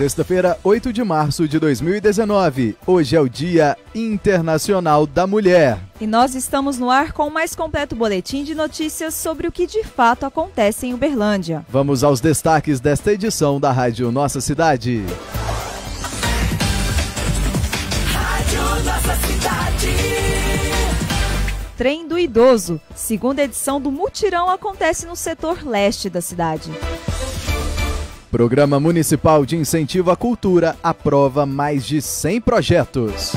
Sexta-feira, 8 de março de 2019. Hoje é o Dia Internacional da Mulher. E nós estamos no ar com o mais completo boletim de notícias sobre o que de fato acontece em Uberlândia. Vamos aos destaques desta edição da Rádio Nossa Cidade. Rádio Nossa Cidade. Trem do Idoso. Segunda edição do Mutirão acontece no setor leste da cidade. Programa Municipal de Incentivo à Cultura aprova mais de 100 projetos.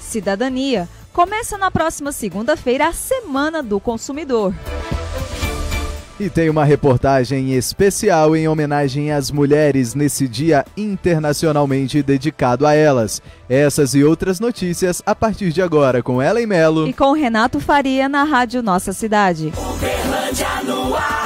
Cidadania. Começa na próxima segunda-feira a Semana do Consumidor. E tem uma reportagem especial em homenagem às mulheres nesse dia internacionalmente dedicado a elas. Essas e outras notícias a partir de agora com Ellen Melo E com Renato Faria na Rádio Nossa Cidade. Uberlândia no ar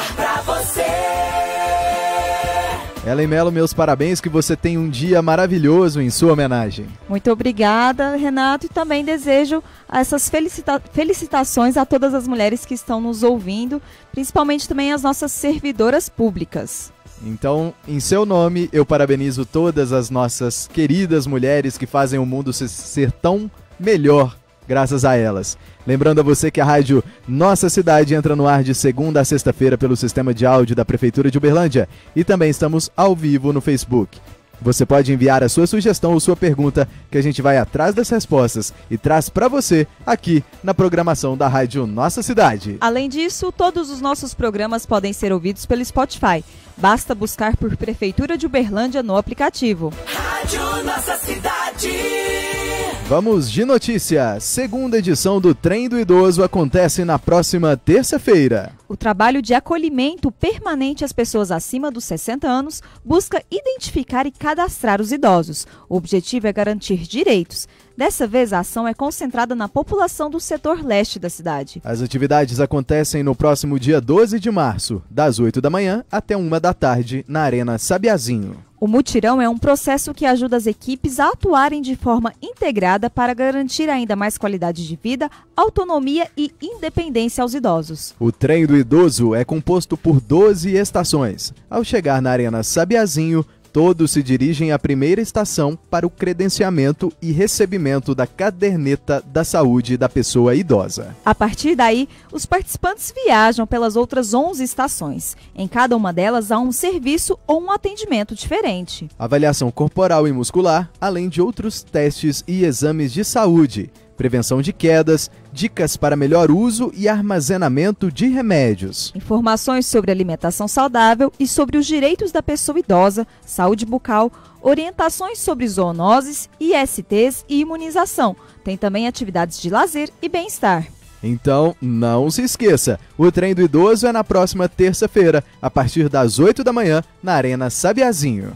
Ellen Melo, meus parabéns que você tem um dia maravilhoso em sua homenagem. Muito obrigada, Renato, e também desejo essas felicita felicitações a todas as mulheres que estão nos ouvindo, principalmente também as nossas servidoras públicas. Então, em seu nome, eu parabenizo todas as nossas queridas mulheres que fazem o mundo se- ser tão melhor graças a elas. Lembrando a você que a rádio Nossa Cidade entra no ar de segunda a sexta-feira pelo sistema de áudio da Prefeitura de Uberlândia e também estamos ao vivo no Facebook. Você pode enviar a sua sugestão ou sua pergunta que a gente vai atrás das respostas e traz para você aqui na programação da rádio Nossa Cidade. Além disso, todos os nossos programas podem ser ouvidos pelo Spotify. Basta buscar por Prefeitura de Uberlândia no aplicativo. Rádio Nossa Cidade. Vamos de notícia. Segunda edição do Trem do Idoso acontece na próxima terça-feira. O trabalho de acolhimento permanente às pessoas acima dos 60 anos busca identificar e cadastrar os idosos. O objetivo é garantir direitos. Dessa vez, a ação é concentrada na população do setor leste da cidade. As atividades acontecem no próximo dia 12 de março, das 8 da manhã até 1 da tarde, na Arena Sabiazinho. O mutirão é um processo que ajuda as equipes a atuarem de forma integrada para garantir ainda mais qualidade de vida, autonomia e independência aos idosos. O trem do idoso é composto por 12 estações. Ao chegar na Arena Sabiazinho, todos se dirigem à primeira estação para o credenciamento e recebimento da caderneta da saúde da pessoa idosa. A partir daí, os participantes viajam pelas outras 11 estações. Em cada uma delas há um serviço ou um atendimento diferente. avaliação corporal e muscular, além de outros testes e exames de saúde, prevenção de quedas, dicas para melhor uso e armazenamento de remédios. Informações sobre alimentação saudável e sobre os direitos da pessoa idosa, saúde bucal, orientações sobre zoonoses, ISTs e imunização. Tem também atividades de lazer e bem-estar. Então, não se esqueça, o trem do idoso é na próxima terça-feira, a partir das 8 da manhã, na Arena Sabiazinho.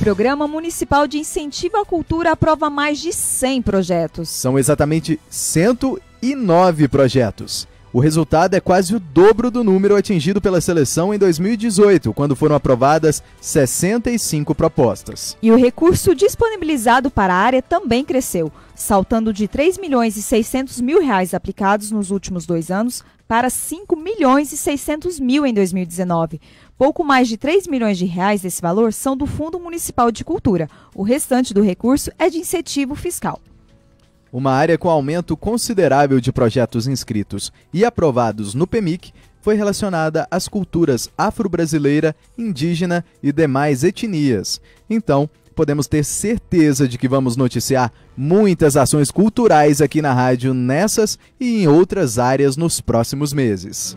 Programa Municipal de Incentivo à Cultura aprova mais de 100 projetos. São exatamente 109 projetos. O resultado é quase o dobro do número atingido pela seleção em 2018, quando foram aprovadas 65 propostas. E o recurso disponibilizado para a área também cresceu, saltando de 3 milhões e 600 mil reais aplicados nos últimos dois anos para 5 milhões e 600 mil em 2019. Pouco mais de 3 milhões de reais desse valor são do Fundo Municipal de Cultura. O restante do recurso é de incentivo fiscal. Uma área com aumento considerável de projetos inscritos e aprovados no PEMIC foi relacionada às culturas afro-brasileira, indígena e demais etnias. Então, podemos ter certeza de que vamos noticiar muitas ações culturais aqui na rádio nessas e em outras áreas nos próximos meses.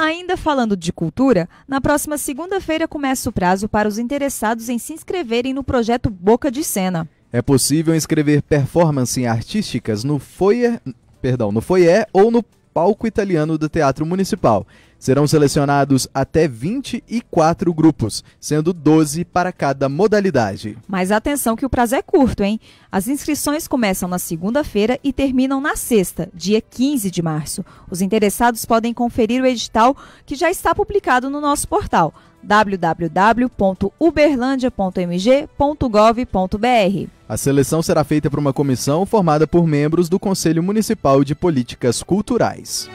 Ainda falando de cultura, na próxima segunda-feira começa o prazo para os interessados em se inscreverem no projeto Boca de Cena. É possível inscrever performances artísticas no foyer, perdão, no foyer ou no palco italiano do Teatro Municipal. Serão selecionados até 24 grupos, sendo 12 para cada modalidade. Mas atenção que o prazo é curto, hein? As inscrições começam na segunda-feira e terminam na sexta, dia 15 de março. Os interessados podem conferir o edital que já está publicado no nosso portal www.uberlandia.mg.gov.br. A seleção será feita por uma comissão formada por membros do Conselho Municipal de Políticas Culturais.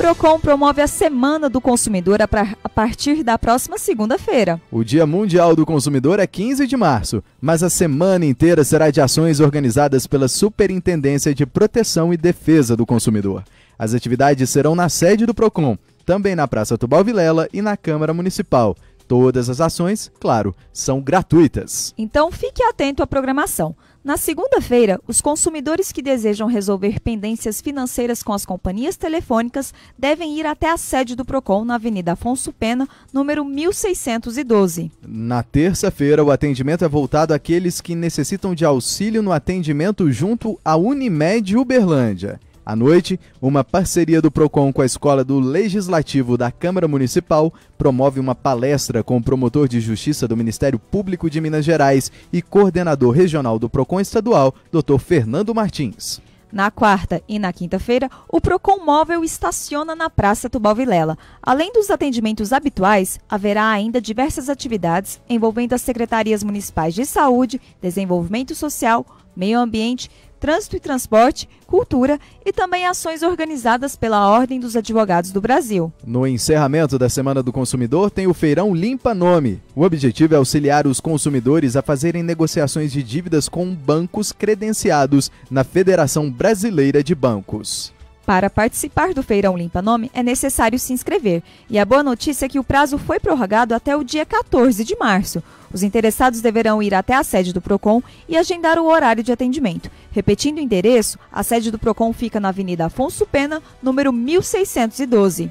Procon promove a Semana do Consumidor a, partir da próxima segunda-feira. O Dia Mundial do Consumidor é 15 de março, mas a semana inteira será de ações organizadas pela Superintendência de Proteção e Defesa do Consumidor. As atividades serão na sede do Procon, também na Praça Tubal Vilela e na Câmara Municipal. Todas as ações, claro, são gratuitas. Então fique atento à programação. Na segunda-feira, os consumidores que desejam resolver pendências financeiras com as companhias telefônicas devem ir até a sede do Procon na Avenida Afonso Pena, número 1612. Na terça-feira, o atendimento é voltado àqueles que necessitam de auxílio no atendimento junto à Unimed Uberlândia. À noite, uma parceria do PROCON com a Escola do Legislativo da Câmara Municipal promove uma palestra com o promotor de justiça do Ministério Público de Minas Gerais e coordenador regional do PROCON estadual, Dr. Fernando Martins. Na quarta e na quinta-feira, o Procon Móvel estaciona na Praça Tubal Vilela. Além dos atendimentos habituais, haverá ainda diversas atividades envolvendo as secretarias municipais de saúde, desenvolvimento social, meio ambiente, trânsito e transporte, cultura e também ações organizadas pela Ordem dos Advogados do Brasil. No encerramento da Semana do Consumidor, tem o Feirão Limpa Nome. O objetivo é auxiliar os consumidores a fazerem negociações de dívidas com bancos credenciados na Federação Brasileira de Bancos. Para participar do Feirão Limpa Nome, é necessário se inscrever. E a boa notícia é que o prazo foi prorrogado até o dia 14 de março. Os interessados deverão ir até a sede do PROCON e agendar o horário de atendimento. Repetindo o endereço, a sede do PROCON fica na Avenida Afonso Pena, número 1612.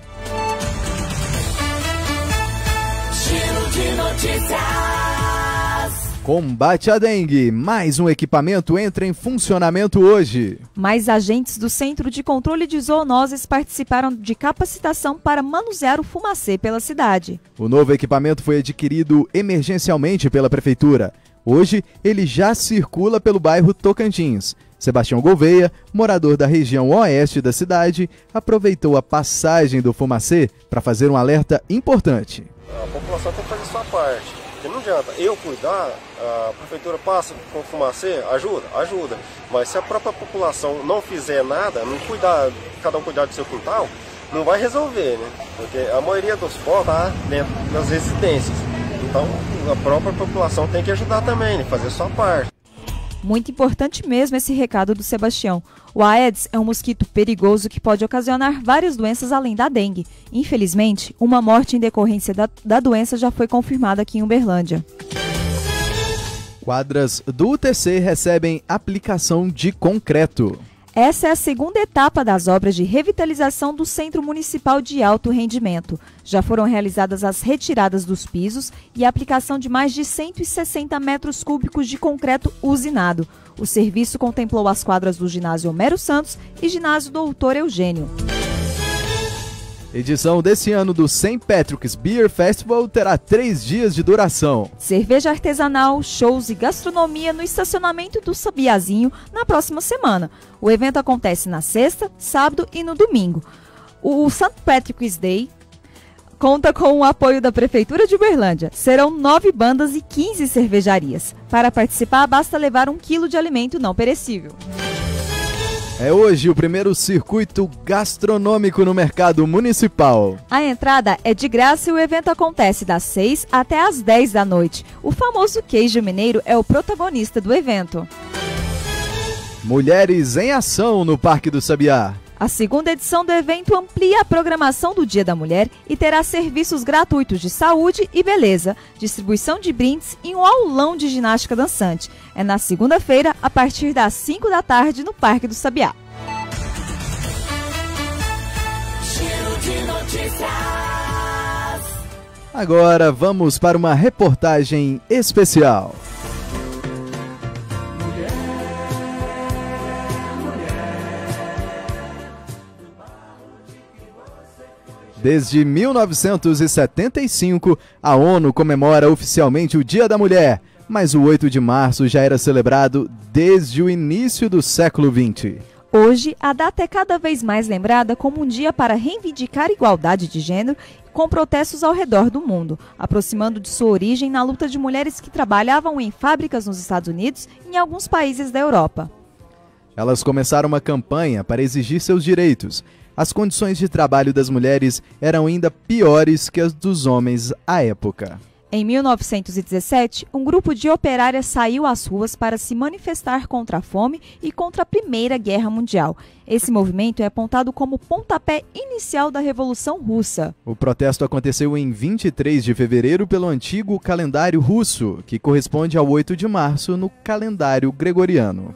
Giro de notícias. Combate à dengue. Mais um equipamento entra em funcionamento hoje. Mais agentes do Centro de Controle de Zoonoses participaram de capacitação para manusear o fumacê pela cidade. O novo equipamento foi adquirido emergencialmente pela prefeitura. Hoje, ele já circula pelo bairro Tocantins. Sebastião Gouveia, morador da região oeste da cidade, aproveitou a passagem do fumacê para fazer um alerta importante. A população tem que fazer sua parte. Adianta eu cuidar, a prefeitura passa com fumacê, ajuda? Ajuda. Mas se a própria população não fizer nada, não cuidar, cada um cuidar do seu quintal, não vai resolver, né? Porque a maioria dos povos está dentro das residências. Então a própria população tem que ajudar também, né? fazer sua parte. Muito importante mesmo esse recado do Sebastião. O Aedes é um mosquito perigoso que pode ocasionar várias doenças além da dengue. Infelizmente, uma morte em decorrência da, da doença já foi confirmada aqui em Uberlândia. Quadras do UTC recebem aplicação de concreto. Essa é a segunda etapa das obras de revitalização do Centro Municipal de Alto Rendimento. Já foram realizadas as retiradas dos pisos e a aplicação de mais de 160 metros cúbicos de concreto usinado. O serviço contemplou as quadras do ginásio Homero Santos e ginásio Doutor Eugênio. Edição desse ano do St. Patrick's Beer Festival terá três dias de duração. Cerveja artesanal, shows e gastronomia no estacionamento do Sabiazinho na próxima semana. O evento acontece na sexta, sábado e no domingo. O St. Patrick's Day conta com o apoio da Prefeitura de Uberlândia. Serão nove bandas e 15 cervejarias. Para participar, basta levar um quilo de alimento não perecível. É hoje o primeiro circuito gastronômico no mercado municipal. A entrada é de graça e o evento acontece das 6 até as 10 da noite. O famoso queijo mineiro é o protagonista do evento. Mulheres em ação no Parque do Sabiá. A segunda edição do evento amplia a programação do Dia da Mulher e terá serviços gratuitos de saúde e beleza, distribuição de brindes e um aulão de ginástica dançante. É na segunda-feira, a partir das 5 da tarde, no Parque do Sabiá. Giro de notícias. Agora vamos para uma reportagem especial. Desde 1975, a ONU comemora oficialmente o Dia da Mulher, mas o 8 de março já era celebrado desde o início do século XX. Hoje, a data é cada vez mais lembrada como um dia para reivindicar igualdade de gênero, com protestos ao redor do mundo, aproximando de sua origem na luta de mulheres que trabalhavam em fábricas nos Estados Unidos e em alguns países da Europa. Elas começaram uma campanha para exigir seus direitos. as condições de trabalho das mulheres eram ainda piores que as dos homens à época. Em 1917, um grupo de operárias saiu às ruas para se manifestar contra a fome e contra a Primeira Guerra Mundial. Esse movimento é apontado como o pontapé inicial da Revolução Russa. O protesto aconteceu em 23 de fevereiro pelo antigo calendário russo, que corresponde ao 8 de março no calendário gregoriano.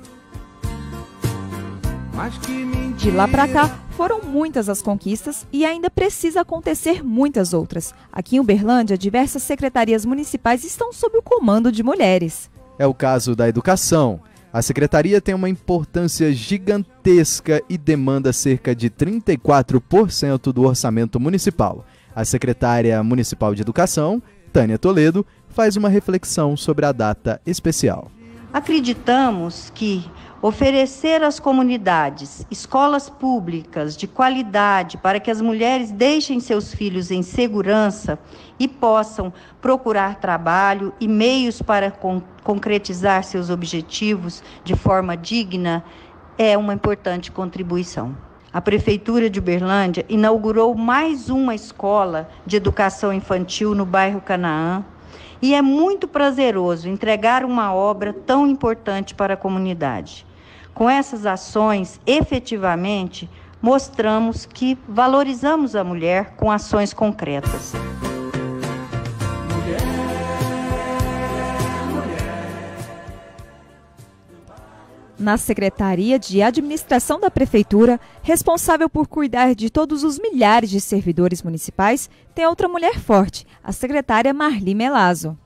De lá para cá, foram muitas as conquistas e ainda precisa acontecer muitas outras. Aqui em Uberlândia, diversas secretarias municipais estão sob o comando de mulheres. É o caso da educação. A secretaria tem uma importância gigantesca e demanda cerca de 34% do orçamento municipal. A secretária municipal de educação, Tânia Toledo, faz uma reflexão sobre a data especial. Acreditamos que oferecer às comunidades escolas públicas de qualidade para que as mulheres deixem seus filhos em segurança e possam procurar trabalho e meios para con concretizar seus objetivos de forma digna é uma importante contribuição. A Prefeitura de Uberlândia inaugurou mais uma escola de educação infantil no bairro Canaã, e é muito prazeroso entregar uma obra tão importante para a comunidade. Com essas ações, efetivamente, mostramos que valorizamos a mulher com ações concretas. Na Secretaria de Administração da Prefeitura, responsável por cuidar de todos os milhares de servidores municipais, tem outra mulher forte, a secretária Marli Melazo.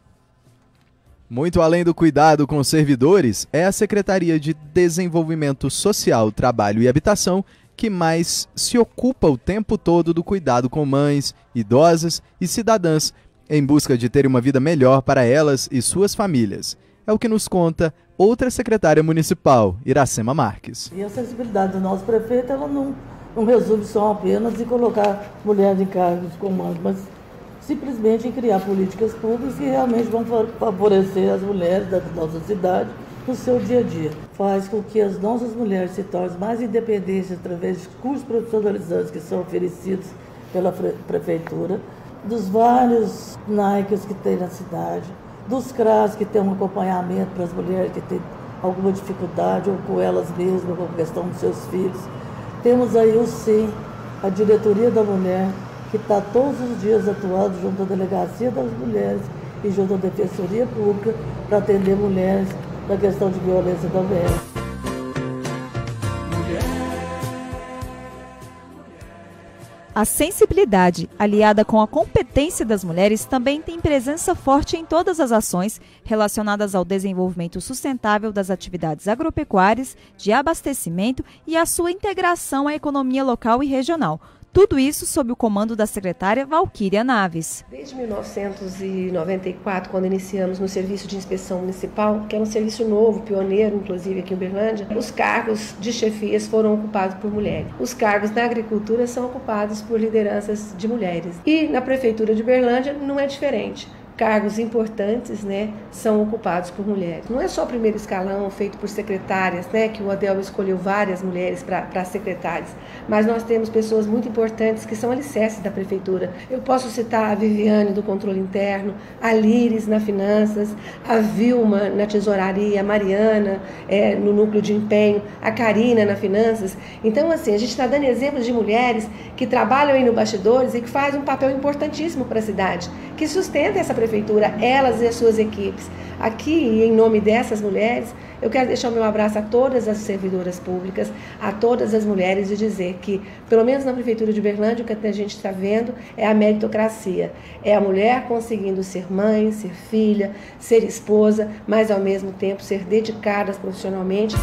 Muito além do cuidado com os servidores, é a Secretaria de Desenvolvimento Social, Trabalho e Habitação que mais se ocupa o tempo todo do cuidado com mães, idosas e cidadãs, em busca de ter uma vida melhor para elas e suas famílias. É o que nos conta outra secretária municipal, Iracema Marques. E a sensibilidade do nosso prefeito, ela não, não resume só apenas em colocar mulheres em cargos de comando, mas simplesmente em criar políticas públicas que realmente vão favorecer as mulheres da nossa cidade no seu dia a dia. Faz com que as nossas mulheres se tornem mais independentes através de cursos profissionalizantes que são oferecidos pela prefeitura, dos vários NICAs que tem na cidade, dos CRAS que tem um acompanhamento para as mulheres que têm alguma dificuldade, ou com elas mesmas, com a questão dos seus filhos. Temos aí o SIM, a Diretoria da Mulher, que está todos os dias atuando junto à Delegacia das Mulheres e junto à Defensoria Pública para atender mulheres na questão de violência doméstica. A sensibilidade, aliada com a competência das mulheres, também tem presença forte em todas as ações relacionadas ao desenvolvimento sustentável das atividades agropecuárias, de abastecimento e a sua integração à economia local e regional tudo isso sob o comando da secretária Valquíria Naves. Desde 1994, quando iniciamos no Serviço de Inspeção Municipal, que é um serviço novo, pioneiro, inclusive aqui em Uberlândia, os cargos de chefias foram ocupados por mulheres. Os cargos na agricultura são ocupados por lideranças de mulheres. E na Prefeitura de Uberlândia não é diferente cargos importantes né, são ocupados por mulheres. Não é só o primeiro escalão feito por secretárias, né, que o Adel escolheu várias mulheres para secretárias, mas nós temos pessoas muito importantes que são alicerces da prefeitura. Eu posso citar a Viviane do controle interno, a Lires na finanças, a Vilma na tesouraria, a Mariana é, no núcleo de empenho, a Karina na finanças. Então, assim, a gente está dando exemplos de mulheres que trabalham aí no bastidores e que fazem um papel importantíssimo para a cidade, que sustenta essa prefeitura prefeitura, elas e as suas equipes. Aqui, em nome dessas mulheres, eu quero deixar o meu abraço a todas as servidoras públicas, a todas as mulheres e dizer que, pelo menos na Prefeitura de Berlândia, o que a gente está vendo é a meritocracia. É a mulher conseguindo ser mãe, ser filha, ser esposa, mas ao mesmo tempo ser dedicada profissionalmente.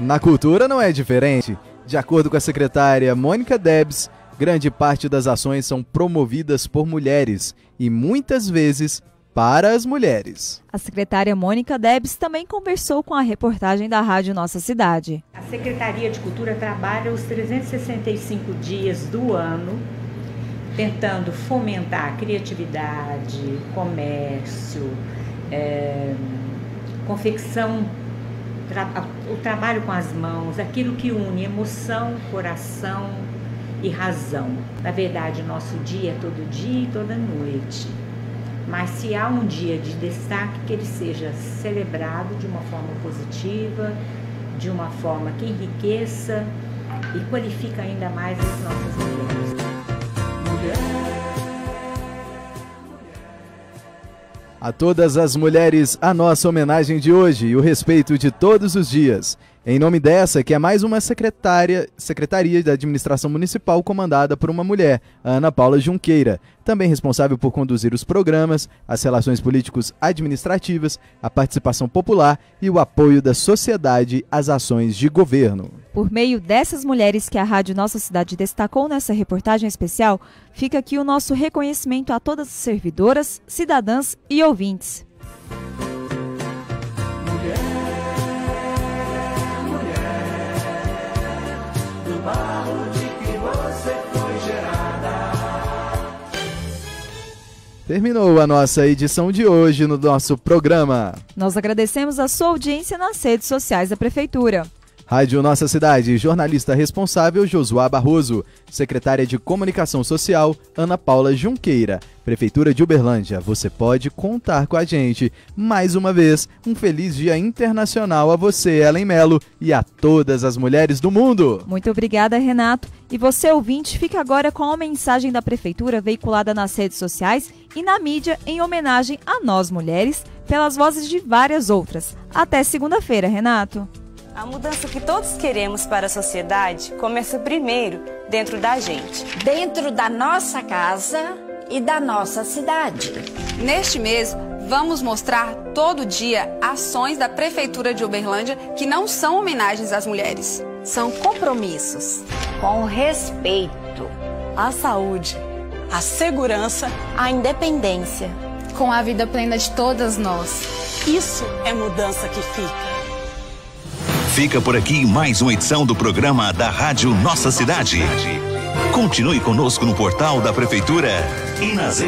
Na cultura não é diferente. De acordo com a secretária Mônica Debs, grande parte das ações são promovidas por mulheres e muitas vezes para as mulheres. A secretária Mônica Debs também conversou com a reportagem da Rádio Nossa Cidade. A Secretaria de Cultura trabalha os 365 dias do ano tentando fomentar a criatividade, comércio, é, confecção tra o trabalho com as mãos, aquilo que une emoção, coração e razão. Na verdade, nosso dia é todo dia e toda noite. Mas se há um dia de destaque, que ele seja celebrado de uma forma positiva, de uma forma que enriqueça e qualifica ainda mais as nossas mulheres. A todas as mulheres, a nossa homenagem de hoje e o respeito de todos os dias. Em nome dessa, que é mais uma secretária, secretaria da administração municipal comandada por uma mulher, Ana Paula Junqueira, também responsável por conduzir os programas, as relações políticos administrativas, a participação popular e o apoio da sociedade às ações de governo. Por meio dessas mulheres que a Rádio Nossa Cidade destacou nessa reportagem especial, fica aqui o nosso reconhecimento a todas as servidoras, cidadãs e ouvintes. Terminou a nossa edição de hoje no nosso programa. Nós agradecemos a sua audiência nas redes sociais da Prefeitura. Rádio Nossa Cidade, jornalista responsável Josuá Barroso, secretária de Comunicação Social Ana Paula Junqueira, Prefeitura de Uberlândia. Você pode contar com a gente. Mais uma vez, um feliz Dia Internacional a você, Ellen Melo, e a todas as mulheres do mundo. Muito obrigada, Renato. E você, ouvinte, fica agora com a mensagem da Prefeitura veiculada nas redes sociais e na mídia em homenagem a nós mulheres, pelas vozes de várias outras. Até segunda-feira, Renato. A mudança que todos queremos para a sociedade começa primeiro dentro da gente. Dentro da nossa casa e da nossa cidade. Neste mês, vamos mostrar todo dia ações da Prefeitura de Uberlândia que não são homenagens às mulheres. São compromissos com o respeito à saúde, à segurança, à independência, com a vida plena de todas nós. Isso é mudança que fica. Fica por aqui mais uma edição do programa da Rádio Nossa Cidade. Continue conosco no portal da Prefeitura e nas